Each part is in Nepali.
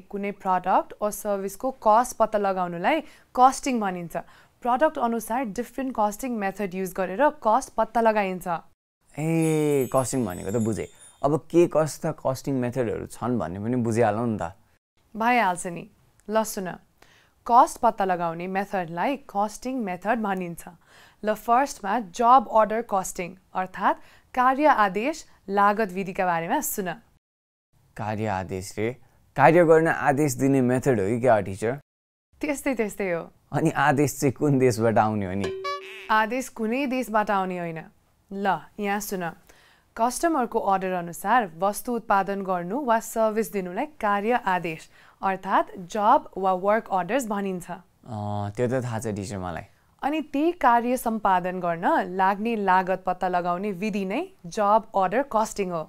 कुनै प्रडक्ट वा सर्भिसको कस्ट पत्ता लगाउनुलाई कस्टिङ भनिन्छ। प्रडक्ट अनुसार डिफ्रेन्ट कस्टिङ मेथड युज गरेर कस्ट पत्ता लगाइन्छ। ए कस्टिङ भनेको त बुझेँ। अब के कस्ता कस्टिङ मेथडहरू छन् भन्ने पनि बुझिहालौँ नि त। भइहाल्छ नि। ल सुन। कस्ट पत्ता लगाउने मेथडलाई कस्टिङ मेथड भनिन्छ। ल फर्स्टमा जब अर्डर कस्टिङ अर्थात् कार्य आदेश लागत विधिका बारेमा सुन। कार्य आदेश रे कार्य गर्न आदेश दिने मेथड हो कि क्या टिचर? त्यस्तै त्यस्तै हो। अनि आदेश चाहिँ कुन देशबाट आउने हो नि? आदेश कुनै देशबाट आउने होइन। ल यहाँ सुन। कस्टमरको अर्डर अनुसार वस्तु उत्पादन गर्नु वा सर्भिस दिनुलाई कार्य आदेश अर्थात् जब वा वर्क अर्डर्स भनिन्छ। त्यो त थाहा छ टिचर मलाई। अनि त्यही कार्य सम्पादन गर्न लाग्ने लागत पत्ता लगाउने विधि नै जब अर्डर कस्टिङ हो।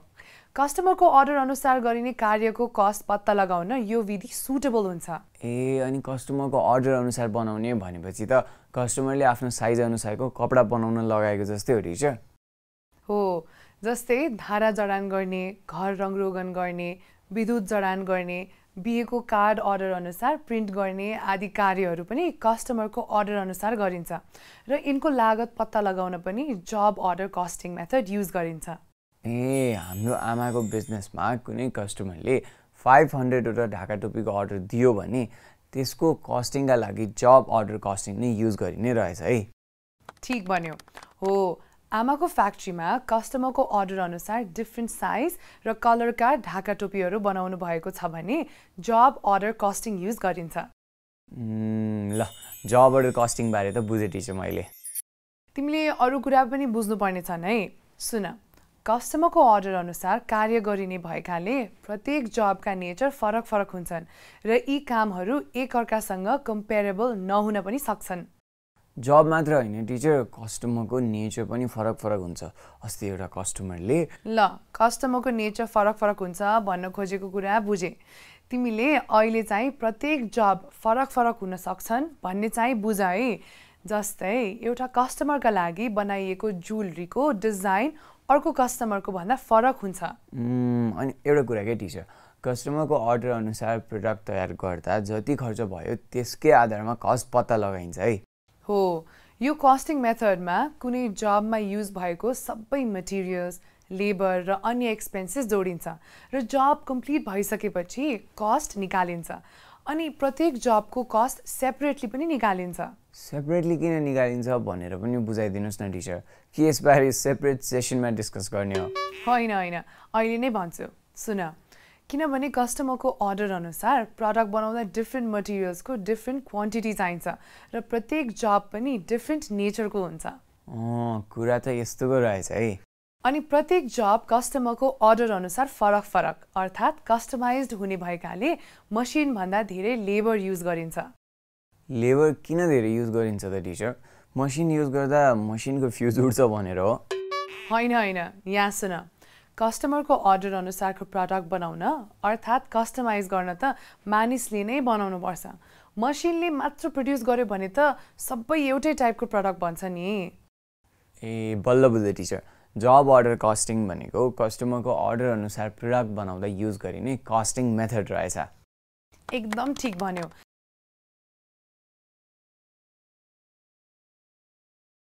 कस्टमरको अर्डर अनुसार गरिने कार्यको कस्ट पत्ता लगाउन यो विधि सुटेबल हुन्छ। ए अनि कस्टमरको अर्डर अनुसार बनाउने भनेपछि त कस्टमरले आफ्नो साइज अनुसारको कपडा बनाउन लगाएको जस्तै हो टिचर हो जस्तै धारा जडान गर्ने घर रङरोगन गर्ने विद्युत जडान गर्ने बिहेको कार्ड अर्डर अनुसार प्रिन्ट गर्ने आदि कार्यहरू पनि कस्टमरको अर्डर अनुसार गरिन्छ। र यिनको लागत पत्ता लगाउन पनि जब अर्डर कस्टिङ मेथड युज गरिन्छ। ए हाम्रो आमाको बिजनेसमा कुनै कस्टमरले फाइभ हन्ड्रेडवटा ढाका टोपीको अर्डर दियो भने त्यसको कस्टिङका लागि जब अर्डर कस्टिङ नै युज गरि नै रहेछ है। ठिक भन्यो। हो आमाको फ्याक्ट्रीमा कस्टमरको अर्डर अनुसार डिफ्रेन्ट साइज र कलरका ढाका टोपीहरू बनाउनु भएको छ भने जब अर्डर कस्टिङ युज गरिन्छ। ल जब अर्डर कस्टिङबारे त बुझेँ टिचर मैले। तिमीले अरू कुरा पनि बुझ्नुपर्ने छन् है सुन। कस्टमरको अर्डर अनुसार कार्य गरिने भएकाले प्रत्येक जबका नेचर फरक फरक हुन्छन् र यी कामहरू एकअर्कासँग कम्पेरेबल नहुन पनि सक्छन्। जब मात्र होइन टिचर कस्टमरको नेचर पनि फरक फरक हुन्छ। अस्ति एउटा कस्टमरले ल कस्टमरको नेचर फरक फरक हुन्छ भन्न खोजेको कुरा बुझेँ। तिमीले अहिले चाहिँ प्रत्येक जब फरक फरक हुन सक्छन् भन्ने चाहिँ बुझ है जस्तै एउटा कस्टमरका लागि बनाइएको जुलरीको डिजाइन अर्को कस्टमरको भन्दा फरक हुन्छ। अनि एउटा कुरा क्या टिचर? कस्टमरको अर्डर अनुसार प्रडक्ट तयार गर्दा जति खर्च भयो त्यसकै आधारमा कस्ट पत्ता लगाइन्छ है। हो यो कस्टिङ मेथडमा कुनै जबमा युज भएको सबै मटेरियल्स लेबर र अन्य एक्सपेन्सेस जोडिन्छ र जब कम्प्लिट भइसकेपछि कस्ट निकालिन्छ। अनि प्रत्येक जबको कस्ट सेपरेटली पनि निकालिन्छ। सेपरेटली किन निकालिन्छ भनेर पनि बुझाइदिनुहोस् न टिचर। कि यसबारे सेपरेट सेसनमा डिस्कस गर्ने हो? होइन होइन। अहिले नै भन्छु। सुन। किनभने कस्टमरको अर्डर अनुसार प्रडक्ट बनाउँदा डिफ्रेन्ट मटेरियल्सको डिफ्रेन्ट क्वान्टिटी चाहिन्छ र प्रत्येक जब पनि डिफ्रेन्ट नेचरको हुन्छ। कुरा त यस्तो पो रहेछ है। अनि प्रत्येक जब कस्टमरको अर्डर अनुसार फरक फरक। अर्थात् कस्टमाइज्ड हुने भएकाले मसिनभन्दा धेरै लेबर युज गरिन्छ। लेबर किन धेरै युज गरिन्छ त टिचर मसिन युज गर्दा मसिनको फ्युज उड्छ भनेर हो। होइन होइन। यहाँ सुन। कस्टमरको अर्डर अनुसारको प्रडक्ट बनाउन अर्थात् कस्टमाइज गर्न त मानिसले नै बनाउनुपर्छ मसिनले मात्र प्रड्युस गर्यो भने त सबै एउटै टाइपको प्रडक्ट बन्छ नि। ए बल्ल बुझ्दै टिचर जब अर्डर कस्टिङ भनेको कस्टमरको अर्डर अनुसार प्रडक्ट बनाउँदा युज गरिने कस्टिङ मेथड रहेछ। एकदम ठिक भन्यो।